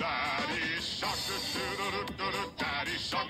Daddy Shark, daddy shark,